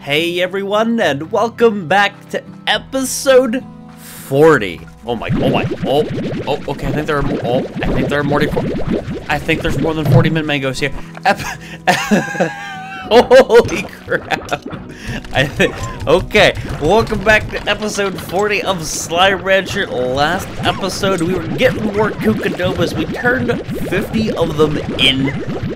Hey everyone, and welcome back to episode 40. Oh my, oh my, oh, oh, okay, I think there are, oh, I think there are more, I think there's more than 40 mint mangoes here. Ep Holy crap. I think, okay, welcome back to episode 40 of Slime Rancher. Last episode, we were getting more Kookadobas. We turned 50 of them in.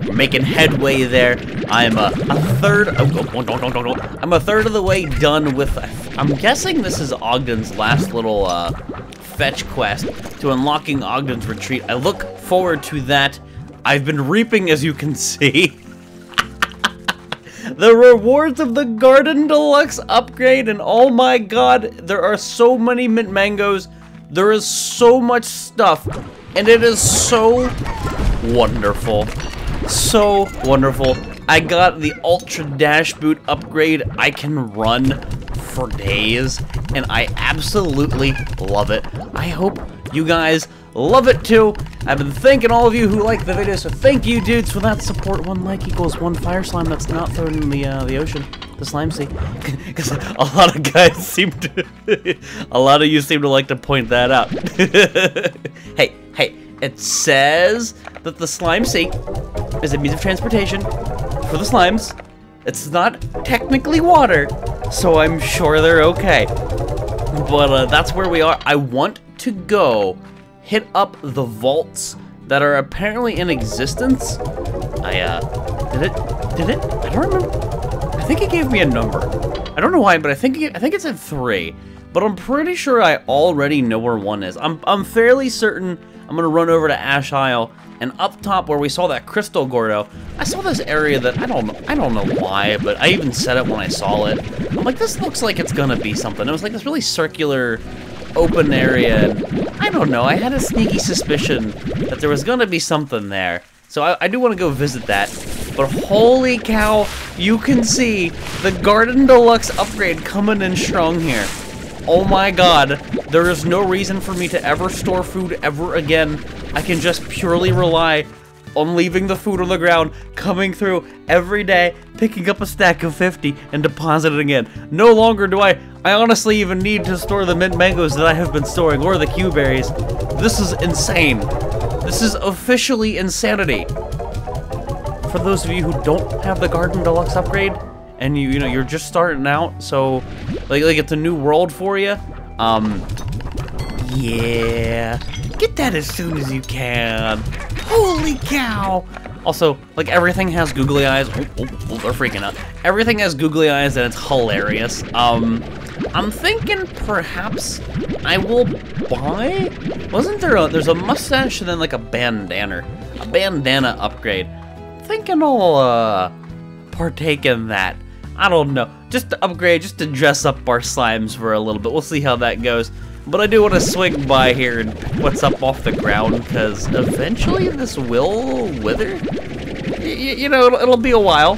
We're making headway there. I'm a, a third, oh. I'm a third of the way done with, I'm guessing this is Ogden's last little, uh, fetch quest to unlocking Ogden's retreat. I look forward to that. I've been reaping, as you can see. The rewards of the Garden Deluxe upgrade, and oh my god, there are so many mint mangoes. There is so much stuff, and it is so wonderful. So wonderful. I got the Ultra Dash Boot upgrade. I can run for days, and I absolutely love it. I hope you guys love it too. I've been thanking all of you who like the video, so thank you, dudes, for that support. One like equals one fire slime that's not thrown in the uh, the ocean, the slime sea. Because a lot of guys seem to, a lot of you seem to like to point that out. hey, hey, it says that the slime sea is a means of transportation for the slimes. It's not technically water, so I'm sure they're okay. But uh, that's where we are. I want to go hit up the vaults that are apparently in existence. I, uh, did it, did it? I don't remember. I think it gave me a number. I don't know why, but I think it, I think it's at three. But I'm pretty sure I already know where one is. I'm, I'm fairly certain I'm gonna run over to Ash Isle and up top where we saw that crystal Gordo, I saw this area that I don't I don't know why, but I even said it when I saw it. I'm like, this looks like it's gonna be something. It was like this really circular open area, and I don't know, I had a sneaky suspicion that there was gonna be something there. So I, I do want to go visit that. But holy cow, you can see the Garden Deluxe upgrade coming in strong here. Oh my god, there is no reason for me to ever store food ever again. I can just purely rely on leaving the food on the ground, coming through every day, picking up a stack of 50, and depositing it. No longer do I, I honestly even need to store the mint mangoes that I have been storing, or the cuberries. This is insane. This is officially insanity. For those of you who don't have the Garden Deluxe upgrade, and you, you know, you're just starting out, so, like, like it's a new world for you, um, yeah, get that as soon as you can. Holy cow! Also, like, everything has googly eyes. Oh, oh, oh, they're freaking out. Everything has googly eyes, and it's hilarious. Um, I'm thinking perhaps I will buy... Wasn't there a... There's a mustache and then, like, a bandana. A bandana upgrade. thinking I'll, uh, partake in that. I don't know. Just to upgrade, just to dress up our slimes for a little bit. We'll see how that goes. But I do want to swing by here and what's up off the ground, because eventually this will wither. Y you know, it'll, it'll, be a while,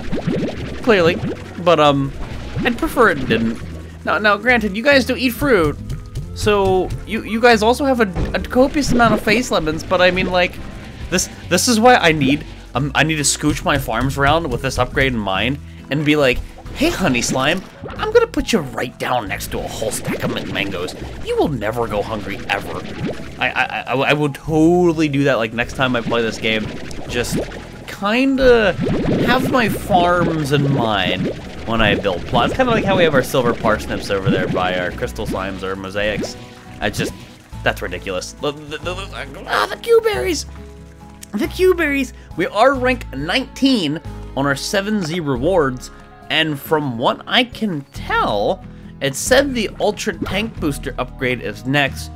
clearly. But, um, I'd prefer it didn't. Now, now, granted, you guys do eat fruit, so you you guys also have a, a copious amount of phase lemons, but I mean, like, this this is why I need um, I need to scooch my farms around with this upgrade in mind and be like, Hey, Honey Slime, I'm gonna put you right down next to a whole stack of mangoes. You will never go hungry, ever. I, I, I, I would totally do that, like, next time I play this game. Just kinda have my farms in mind when I build plots. Kind of like how we have our silver parsnips over there by our crystal slimes or mosaics. I just, that's ridiculous. The, the, the, ah, the cuberries! The cuberries! We are rank 19 on our 7Zee rewards, and from what I can tell, it said the Ultra Tank Booster upgrade is next.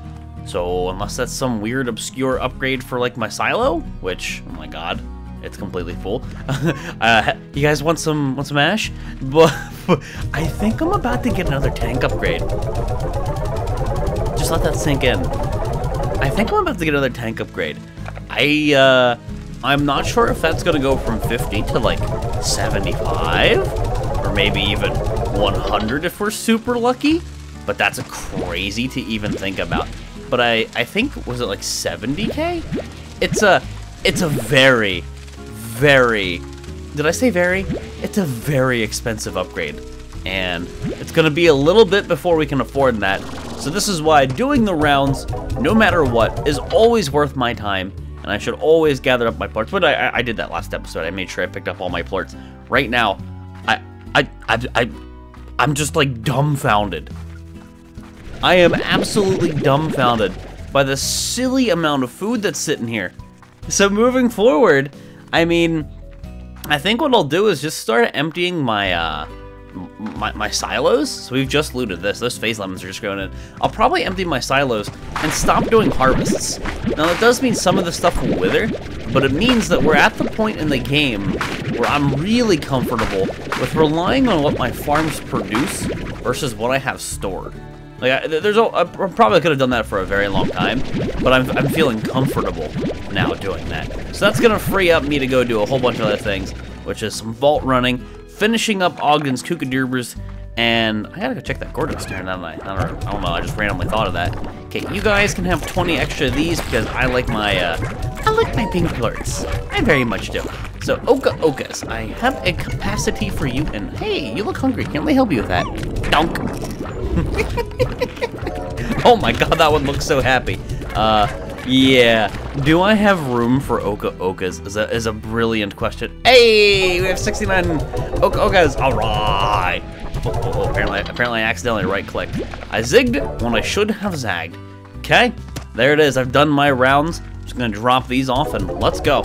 So unless that's some weird obscure upgrade for like my silo, which, oh my god, it's completely full. uh, you guys want some want some ash? But I think I'm about to get another tank upgrade. Just let that sink in. I think I'm about to get another tank upgrade. I uh I'm not sure if that's gonna go from 50 to like 75 or maybe even 100 if we're super lucky. But that's crazy to even think about. But I, I think, was it like 70k? It's a, it's a very, very, did I say very? It's a very expensive upgrade. And it's to be a little bit before we can afford that. So this is why doing the rounds, no matter what, is always worth my time. And I should always gather up my plorts. But I, I did that last episode. I made sure I picked up all my plorts. Right now, I, I, I, I'm just like dumbfounded. I am absolutely dumbfounded by the silly amount of food that's sitting here. So moving forward, I mean, I think what I'll do is just start emptying my, uh, my, my silos. So we've just looted this. Those phase lemons are just growing in. I'll probably empty my silos and stop doing harvests. Now, that does mean some of the stuff will wither, but it means that we're at the point in the game where I'm really comfortable with relying on what my farms produce versus what I have stored. Like, I, there's a, I probably could have done that for a very long time, but I'm, I'm feeling comfortable now doing that. So that's to free up me to go do a whole bunch of other things, which is some vault running, finishing up Ogden's Kookadoobers, and I gotta go check that Gordon Stern, don't I? I don't, I don't know, I just randomly thought of that. Okay, you guys can have 20 extra of these because I like my, uh, I like my pink plorts. I very much do. So, Oca Ocas, I have a capacity for you, and hey, you look hungry. Can't we help you with that? Dunk. oh my god, that one looks so happy. Uh, yeah. Do I have room for Oca Ocas? Is a, is a brilliant question. Hey, we have 69 Oca Ocas. All right. Oh, oh, oh, apparently, apparently I accidentally right-clicked. I zigged when I should have zagged. Okay, there it is. I've done my rounds. I'm just gonna drop these off and let's go.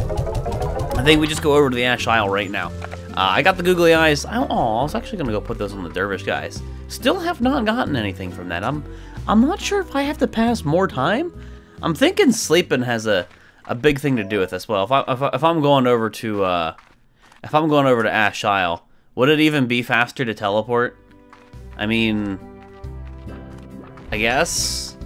I think we just go over to the Ash Isle right now. Uh, I got the googly eyes. Oh, I was actually gonna go put those on the dervish guys. Still have not gotten anything from that. I'm, I'm not sure if I have to pass more time. I'm thinking sleeping has a, a big thing to do with this. Well, if I, if, I, if I'm going over to, uh, if I'm going over to Ash Isle, would it even be faster to teleport? I mean, I guess.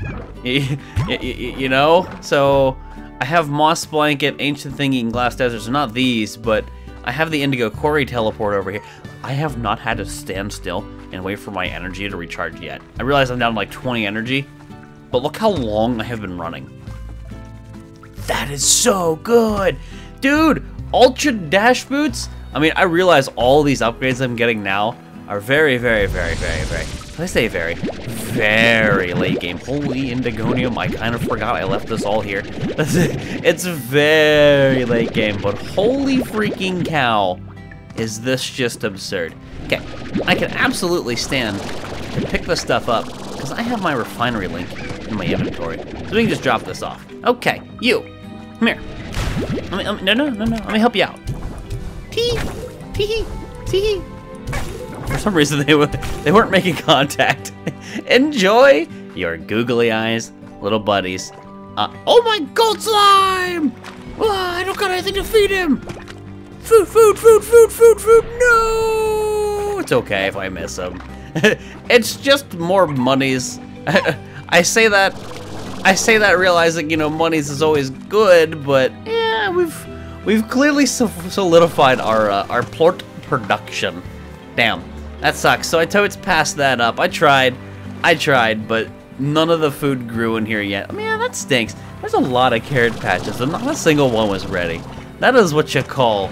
you know? So, I have Moss Blanket, Ancient Thingy, and Glass Deserts. Not these, but I have the Indigo Quarry teleport over here. I have not had to stand still and wait for my energy to recharge yet. I realize I'm down to like 20 energy, but look how long I have been running. That is so good! Dude, Ultra Dash Boots? I mean, I realize all these upgrades I'm getting now are very, very, very, very, very, I say very, very late game. Holy Indigonium, I kind of forgot I left this all here. it's very late game, but holy freaking cow, is this just absurd. Okay, I can absolutely stand to pick this stuff up, because I have my refinery link in my inventory. So we can just drop this off. Okay, you, come here. Let me, let me, no, no, no, no, let me help you out. Tee, tee, tee. For some reason, they, were, they weren't making contact. Enjoy your googly eyes, little buddies. Uh, oh my gold slime! Oh, I don't got anything to feed him! Food, food, food, food, food, food, no! It's okay if I miss him. it's just more monies. I say that, I say that realizing, you know, monies is always good, but yeah, we've We've clearly solidified our uh, our plort production. Damn, that sucks. So I totes passed that up. I tried, I tried, but none of the food grew in here yet. I mean, yeah, that stinks. There's a lot of carrot patches, and not a single one was ready. That is what you call,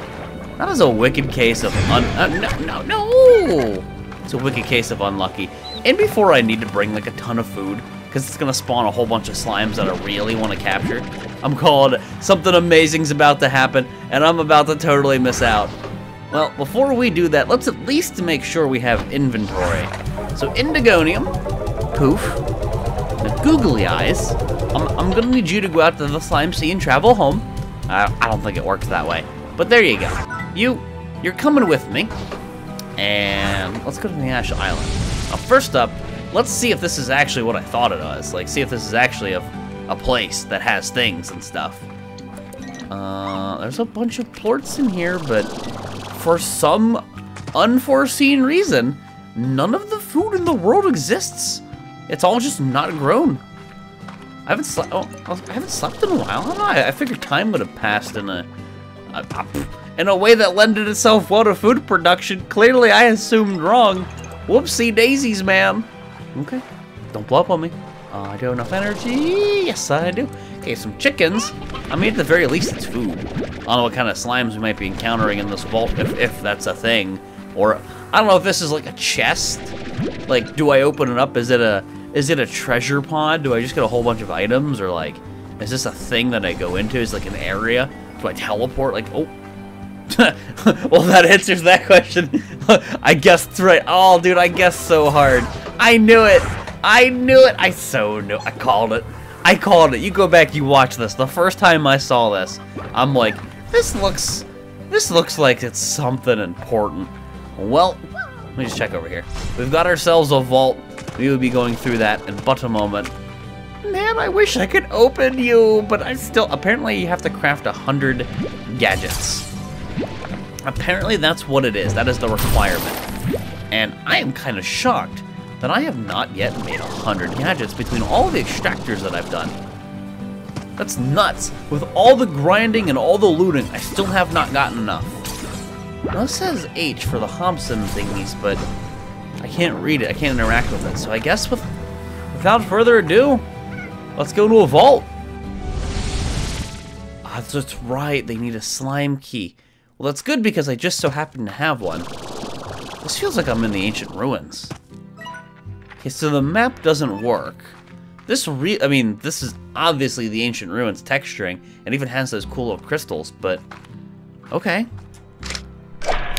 that is a wicked case of un, uh, no, no, no! It's a wicked case of unlucky. And before I need to bring like a ton of food, because it's to spawn a whole bunch of slimes that I really want to capture. I'm called something amazing's about to happen, and I'm about to totally miss out. Well, before we do that, let's at least make sure we have inventory. So Indigonium, Poof, the Googly Eyes. I'm, I'm gonna need you to go out to the Slime Sea and travel home. I, I don't think it works that way, but there you go. You, you're coming with me, and let's go to the Ash Island. Now, first up, let's see if this is actually what I thought it was. Like, see if this is actually a, a place that has things and stuff. Uh, there's a bunch of plorts in here, but for some unforeseen reason, none of the food in the world exists. It's all just not grown. I haven't slept. Oh, I haven't slept in a while. I. I, I figured time would have passed in a, a, in a way that lended itself well to food production. Clearly, I assumed wrong. Whoopsie daisies, ma'am. Okay. Don't blow up on me. I do have enough energy. Yes, I do. Okay, some chickens. I mean, at the very least, it's food. I don't know what kind of slimes we might be encountering in this vault, if, if that's a thing. Or, I don't know if this is like a chest. Like, do I open it up? Is it a is it a treasure pod? Do I just get a whole bunch of items? Or like, is this a thing that I go into? Is like an area? Do I teleport? Like, oh. well, that answers that question. I guessed right. Oh, dude, I guessed so hard. I knew it. I knew it. I so knew. I called it. I called it. You go back, you watch this. The first time I saw this, I'm like, this looks, this looks like it's something important. Well, let me just check over here. We've got ourselves a vault we will be going through that in but a moment. Man, I wish I could open you, but I still... Apparently, you have to craft a hundred gadgets. Apparently, that's what it is. That is the requirement. And I am kind of shocked that I have not yet made a hundred gadgets between all the extractors that I've done. That's nuts. With all the grinding and all the looting, I still have not gotten enough. Now, it says H for the Hobson thingies, but I can't read it. I can't interact with it. So I guess with, without further ado, let's go to a vault. Ah, that's right. They need a slime key. Well, that's good because I just so happen to have one. This feels like I'm in the ancient ruins. Okay, so the map doesn't work. This re- I mean, this is obviously the ancient ruins texturing, and even has those cool little crystals, but okay.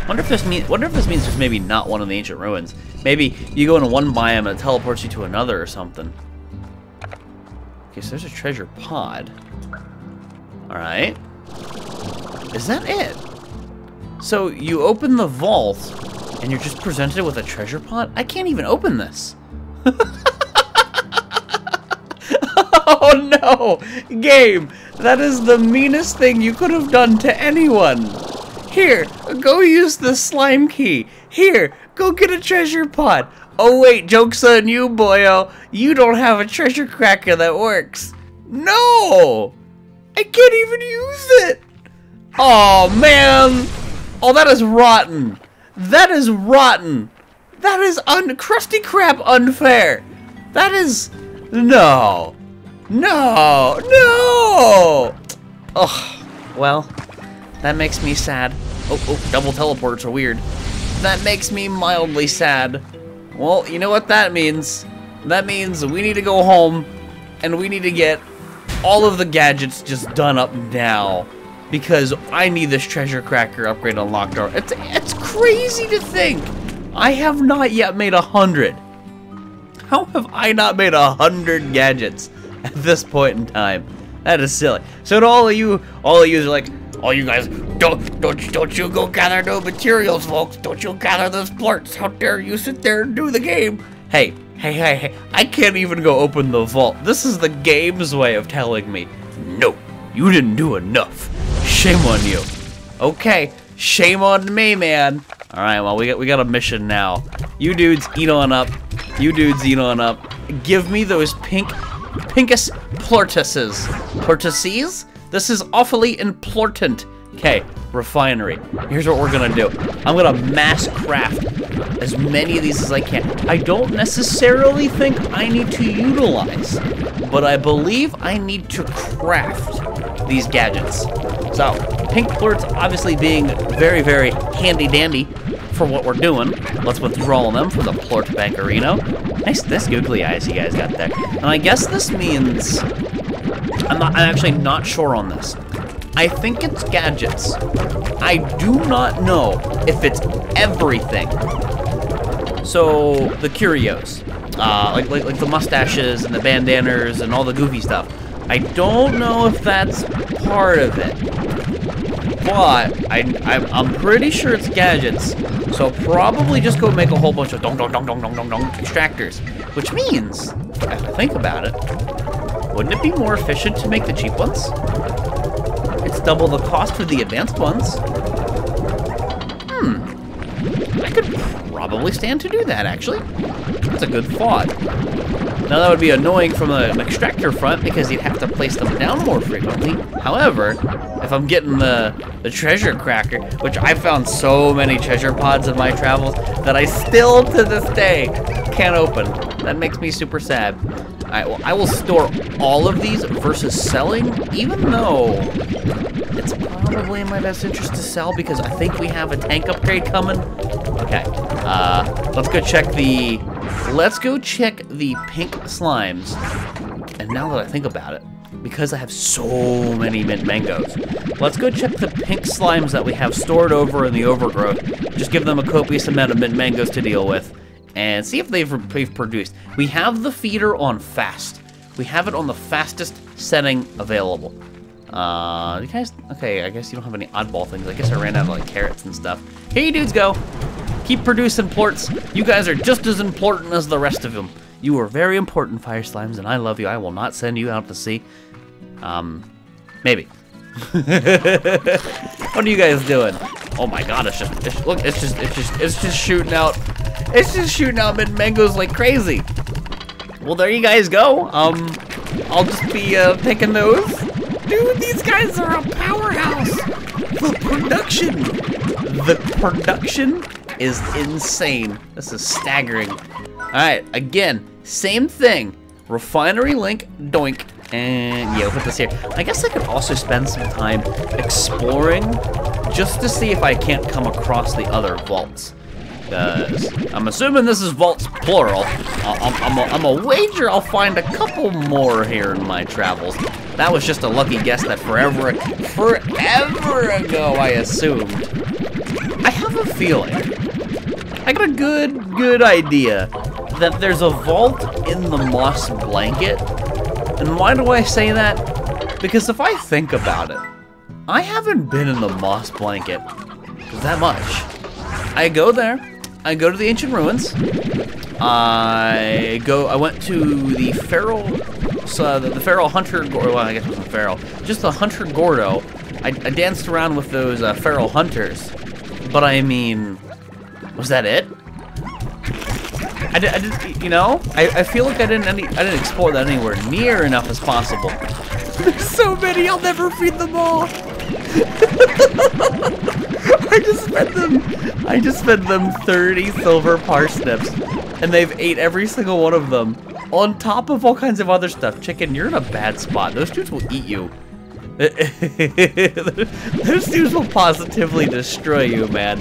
Wonder if this mean wonder if this means there's maybe not one of the ancient ruins. Maybe you go into one biome and it teleports you to another or something. Okay, so there's a treasure pod. Alright. Is that it? So you open the vault and you're just presented with a treasure pod? I can't even open this. oh no! Game! That is the meanest thing you could have done to anyone! Here, go use the slime key. Here, go get a treasure pot. Oh wait, joke's on you, boyo. You don't have a treasure cracker that works. No! I can't even use it! Oh man! Oh, that is rotten. That is rotten. That is un Krusty Krab unfair. That is no. No. No. Oh, well, that makes me sad. Oh, oh, double teleports are weird. That makes me mildly sad. Well, you know what that means? That means we need to go home, and we need to get all of the gadgets just done up now. Because I need this treasure cracker upgrade unlocked. It's, it's crazy to think. I have not yet made a hundred. How have I not made a hundred gadgets at this point in time? That is silly. So to all of you, all of you are like, all you guys, don't, don't, don't you go gather no materials, folks. Don't you gather those plorts. How dare you sit there and do the game? Hey, hey, hey, hey, I can't even go open the vault. This is the game's way of telling me, no, you didn't do enough. Shame on you. Okay, shame on me, man. All right, well, we got, we got a mission now. You dudes eat on up. You dudes eat on up. Give me those pink, pinkest plortuses. Plortuses? This is awfully important. Okay, refinery. Here's what we're gonna do. I'm gonna mass craft as many of these as I can. I don't necessarily think I need to utilize, but I believe I need to craft these gadgets. So, pink plorts obviously being very, very handy-dandy for what we're doing. Let's withdraw them for the plort bankerino. Nice, nice googly eyes you guys got there. And I guess this means I'm not. I'm actually not sure on this. I think it's gadgets. I do not know if it's everything. So the curios, uh, like, like like the mustaches and the bandanas and all the goofy stuff. I don't know if that's part of it, but I, I I'm pretty sure it's gadgets. So probably just go make a whole bunch of dong dong dong dong dong dong dong extractors, which means, if I think about it, wouldn't it be more efficient to make the cheap ones? It's double the cost for the advanced ones. Hmm. I could probably stand to do that, actually. That's a good thought. Now that would be annoying from an extractor front because you'd have to place them down more frequently. However, if I'm getting the, the treasure cracker, which I found so many treasure pods in my travels that I still to this day can't open. That makes me super sad. Alright, well, I will store all of these versus selling, even though it's probably in my best interest to sell because I think we have a tank upgrade coming. Okay, uh, let's go check the, let's go check the pink slimes. And now that I think about it, because I have so many mint mangoes, let's go check the pink slimes that we have stored over in the overgrowth. Just give them a copious amount of mint mangoes to deal with and see if they've, they've produced. We have the feeder on fast. We have it on the fastest setting available. Uh, you guys, okay, I guess you don't have any oddball things. I guess I ran out of like carrots and stuff. Here you dudes go. Keep producing plorts. You guys are just as important as the rest of them. You are very important, fire slimes, and I love you. I will not send you out to sea. Um, maybe. what are you guys doing? Oh my god, it's just, it's, look, it's just, it's just, it's just shooting out it's just shooting out mint mangoes like crazy. Well, there you guys go. Um, I'll just be uh, picking those. Dude, these guys are a powerhouse. The production, the production is insane. This is staggering. All right, again, same thing. Refinery link, doink. And yeah, we'll put this here. I guess I could also spend some time exploring just to see if I can't come across the other vaults. I'm assuming this is vaults plural. Uh, I'm, I'm, a, I'm a wager I'll find a couple more here in my travels. That was just a lucky guess that forever, forever ago I assumed. I have a feeling, I got a good, good idea that there's a vault in the moss blanket. And why do I say that? Because if I think about it, I haven't been in the moss blanket that much. I go there, I go to the ancient ruins. I go. I went to the feral, uh, the, the feral hunter. Well, I guess it wasn't feral. Just the hunter Gordo. I, I danced around with those uh, feral hunters, but I mean, was that it? I did, I did you know, I, I feel like I didn't any, I didn't explore that anywhere near enough as possible. There's so many, I'll never feed them all. I just fed them. I just fed them 30 silver parsnips, and they've ate every single one of them. On top of all kinds of other stuff. Chicken, you're in a bad spot. Those dudes will eat you. Those dudes will positively destroy you, man.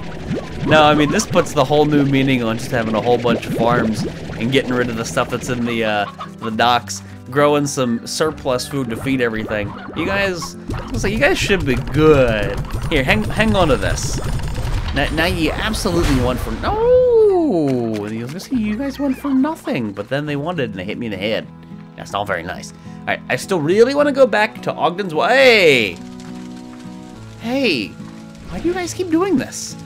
No, I mean, this puts the whole new meaning on just having a whole bunch of farms and getting rid of the stuff that's in the, uh, the docks growing some surplus food to feed everything. You guys, like you guys should be good. Here, hang, hang on to this. Now, now you absolutely won for no. You guys won for nothing, but then they wanted and they hit me in the head. That's not very nice. All right, I still really want to go back to Ogden's Way. Hey, why do you guys keep doing this?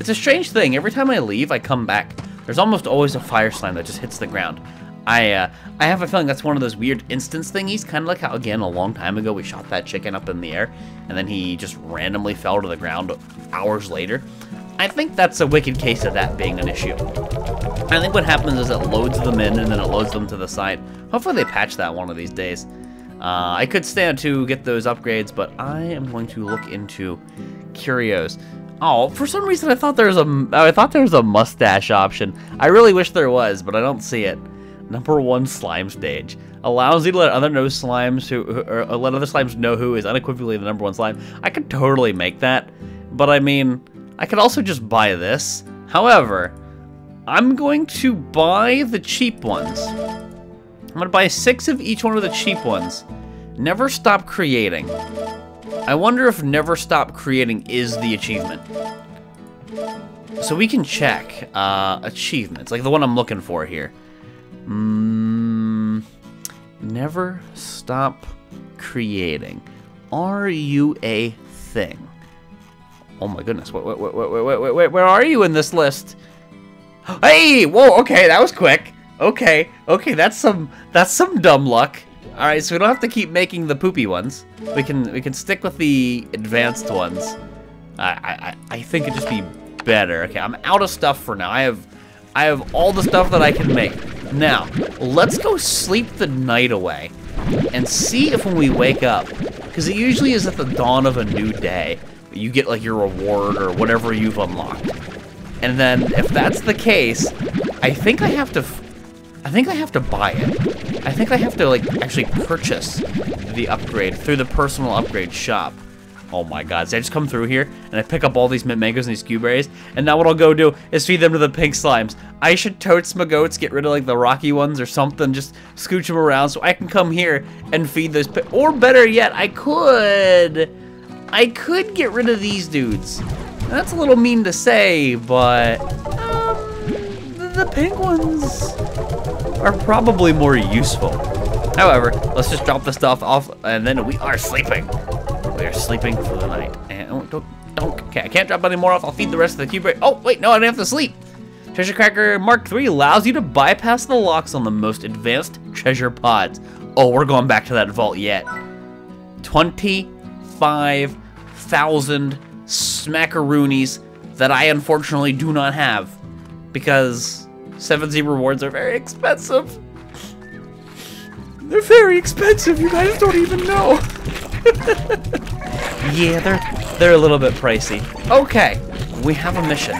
It's a strange thing. Every time I leave, I come back. There's almost always a fire slime that just hits the ground. I uh, I have a feeling that's one of those weird instance thingies, kind of like how, again, a long time ago we shot that chicken up in the air, and then he just randomly fell to the ground hours later. I think that's a wicked case of that being an issue. I think what happens is it loads them in, and then it loads them to the side. Hopefully they patch that one of these days. Uh, I could stand to get those upgrades, but I am going to look into curios. Oh, for some reason I thought there was a I thought there was a mustache option. I really wish there was, but I don't see it number one slime stage. Allows you to let other know slimes who, or let other slimes know who is unequivocally the number one slime. I could totally make that, but I mean, I could also just buy this. However, I'm going to buy the cheap ones. I'm gonna buy six of each one of the cheap ones. Never stop creating. I wonder if never stop creating is the achievement. So we can check uh, achievements, like the one I'm looking for here. Mm, never stop creating. Are you a thing? Oh my goodness, wait, wait, wait, wait, wait, wait, wait, where are you in this list? Hey, whoa, okay, that was quick. Okay, okay, that's some, that's some dumb luck. All right, so we don't have to keep making the poopy ones. We can, we can stick with the advanced ones. I, I, I think it'd just be better. Okay, I'm out of stuff for now. I have, I have all the stuff that I can make. Now, let's go sleep the night away and see if when we wake up, because it usually is at the dawn of a new day, you get like your reward or whatever you've unlocked. And then if that's the case, I think I have to, I think I have to buy it. I think I have to, like, actually purchase the upgrade through the personal upgrade shop. Oh my god, so I just come through here, and I pick up all these mint mangoes and these gooberries, and now what I'll go do is feed them to the pink slimes. I should totes my goats, get rid of like the rocky ones or something, just scooch them around so I can come here and feed those Or better yet, I could... I could get rid of these dudes. That's a little mean to say, but... Um, the pink ones are probably more useful. However, let's just drop the stuff off, and then we are sleeping. We are sleeping for the night. And oh, don't, don't, okay, I can't drop any more off. I'll feed the rest of the cube. Oh, wait, no, I didn't have to sleep. Treasure Cracker Mark III allows you to bypass the locks on the most advanced treasure pods. Oh, we're going back to that vault yet. 25,000 smackaroonies that I unfortunately do not have because 7Zee rewards are very expensive. They're very expensive, you guys don't even know. yeah, they're they're a little bit pricey. Okay, we have a mission.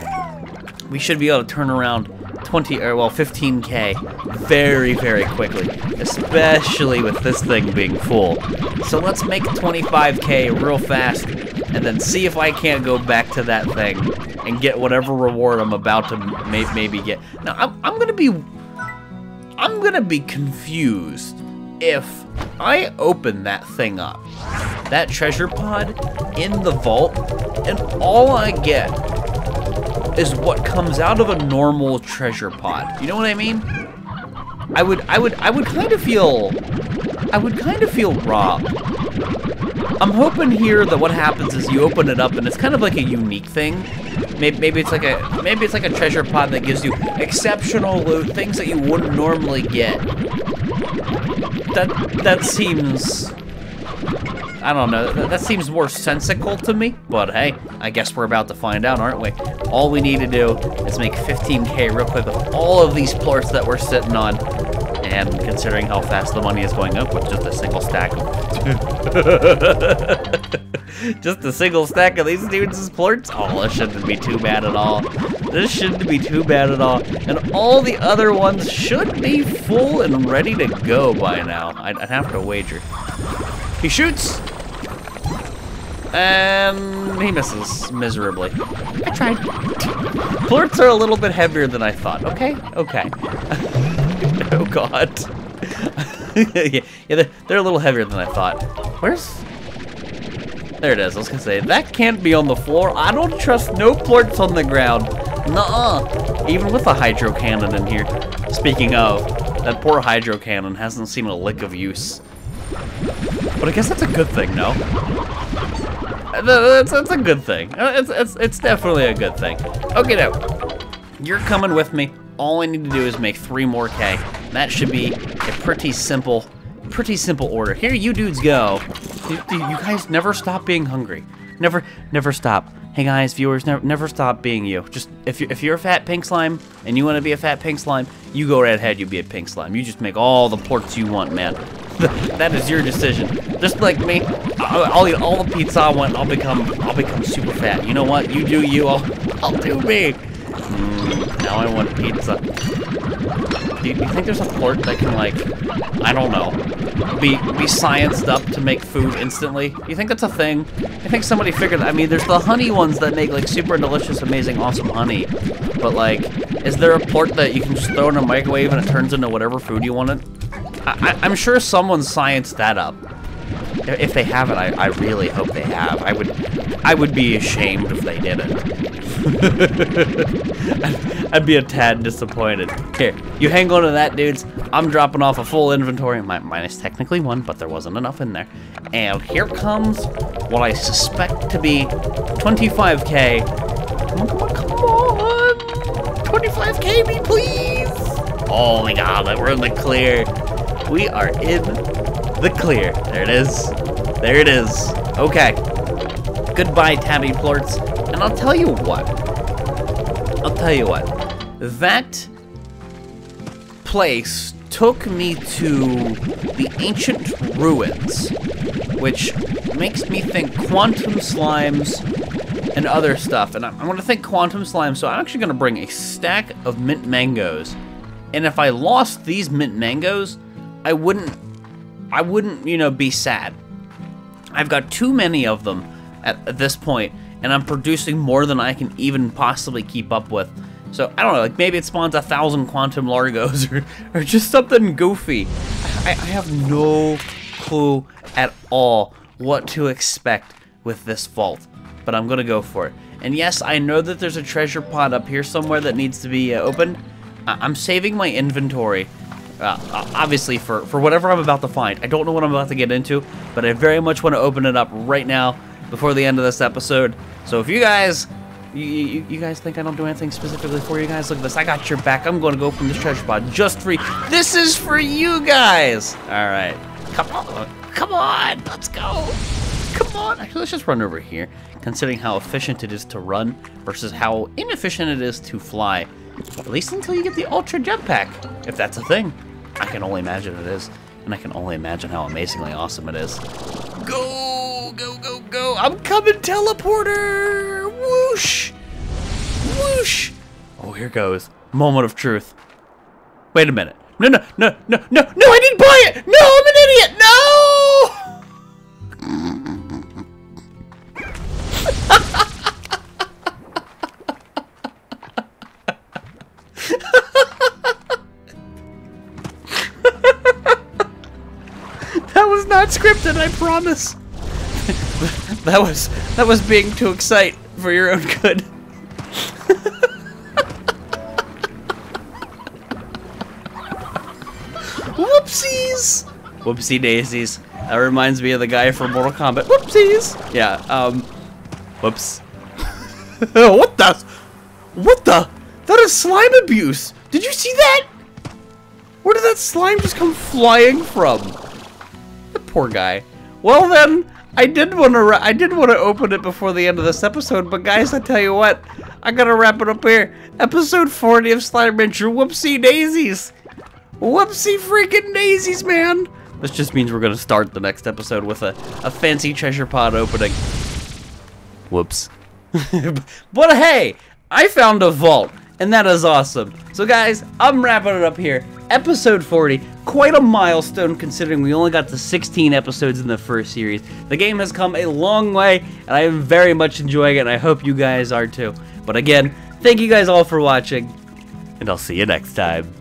We should be able to turn around 20 or well 15k very very quickly, especially with this thing being full. So let's make 25k real fast and then see if I can't go back to that thing and get whatever reward I'm about to may maybe get. Now I'm I'm gonna be I'm gonna be confused if I open that thing up, that treasure pod in the vault, and all I get is what comes out of a normal treasure pod. You know what I mean? I would, I would, I would kind of feel, I would kind of feel robbed. I'm hoping here that what happens is you open it up and it's kind of like a unique thing. Maybe, maybe it's like a, maybe it's like a treasure pod that gives you exceptional loot, things that you wouldn't normally get that that seems I don't know. That, seems more sensical to me, but hey, I guess we're about to find out, aren't we? All we need to do is make 15k real quick with all of these plorts that we're sitting on. And considering how fast the money is going up with just a single stack of... just a single stack of these dudes' plorts? Oh, this shouldn't be too bad at all. This shouldn't be too bad at all. And all the other ones should be full and ready to go by now. I'd, I'd have to wager. He shoots! And he misses miserably. I tried. Plorts are a little bit heavier than I thought. Okay, okay. oh god. yeah, they're, they're a little heavier than I thought. Where's... There it is. I was gonna say, that can't be on the floor. I don't trust no plorts on the ground. Nuh-uh. Even with a hydro cannon in here. Speaking of, that poor hydro cannon hasn't seen a lick of use. But I guess that's a good thing, no? That's, that's a good thing. Uh, it's, it's, it's definitely a good thing. Okay, now, you're coming with me. All I need to do is make three more K. That should be a pretty simple, pretty simple order. Here you dudes go. You, guys never stop being hungry. Never, never stop. Hey guys, viewers, never, never stop being you. Just if you're if you're a fat pink slime and you want to be a fat pink slime, you go right ahead. You be a pink slime. You just make all the plorts you want, man. that is your decision. Just like me, I'll, I'll, eat all the pizza I want. I'll become I'll become super fat. You know what? You do you. I'll I'll do me. Mm, now I want pizza. Do you, do you think there's a plort that can like I don't know be be scienced up to make food instantly? You think that's a thing? I think somebody figured. I mean, there's the honey ones that make like super delicious, amazing, awesome honey. But like, is there a plort that you can just throw in a microwave and it turns into whatever food you want it? I, am sure someone scienced that up. If they haven't, I, I really hope they have. I would, I would be ashamed if they didn't. I'd, I'd be a tad disappointed. Here, you hang on to that, dudes. I'm dropping off a full inventory. Minus technically one, but there wasn't enough in there. And here comes what I suspect to be 25k. Come on, come on, come on! 25k me, please! Oh my god, we're in the clear. We are in the clear. There it is. There it is. Okay. Goodbye, Tabby Plorts. And I'll tell you what. I'll tell you what. That place took me to the ancient ruins, which makes me think quantum slimes and other stuff. And I'm to think quantum slime, so I'm actually to bring a stack of mint mangoes And if I lost these mint mangoes, I wouldn't I wouldn't, you know, be sad. I've got too many of them at, at this point, and I'm producing more than I can even possibly keep up with. So, I don't know, like maybe it spawns a thousand Quantum Largos or, or just something goofy. I, I have no clue at all what to expect with this vault, but I'm gonna go for it. And yes, I know that there's a treasure pod up here somewhere that needs to be uh, opened. I I'm saving my inventory, uh, obviously for, for whatever I'm about to find. I don't know what I'm about to get into, but I very much want to open it up right now before the end of this episode. So if you guys you, you, you, guys think I don't do anything specifically for you guys? Look at this. I got your back. I'm going to go open this treasure pod just for you. This is for you guys. All right. Come on. Come on. Let's go. Come on. Actually, let's just run over here. Considering how efficient it is to run versus how inefficient it is to fly. At least until you get the Ultra Jetpack. If that's a thing. I can only imagine it is. And I can only imagine how amazingly awesome it is. Go, go, go, go. I'm coming, teleporter. Whoosh. Whoosh. Oh, here goes. Moment of truth. Wait a minute. No, no, no, no, no, no, I didn't buy it. No, I'm an idiot. No! that was not scripted, I promise. that was that was being too excite for your own good. Whoopsies! Whoopsie daisies. That reminds me of the guy from Mortal Kombat. Whoopsies! Yeah, um, whoops. what the? What the? That is slime abuse! Did you see that? Where did that slime just come flying from? The poor guy. Well then, I did want to I did want to open it before the end of this episode, but guys, I tell you what, I gotta wrap it up here. Episode 40 of Slime Adventure. Whoopsie daisies! Whoopsie freaking daisies, man! This just means we're gonna start the next episode with a, a fancy treasure pod opening. Whoops. but hey, I found a vault, and that is awesome. So guys, I'm wrapping it up here. Episode 40, quite a milestone considering we only got to 16 episodes in the first series. The game has come a long way, and I am very much enjoying it, and I hope you guys are too. But again, thank you guys all for watching, and I'll see you next time.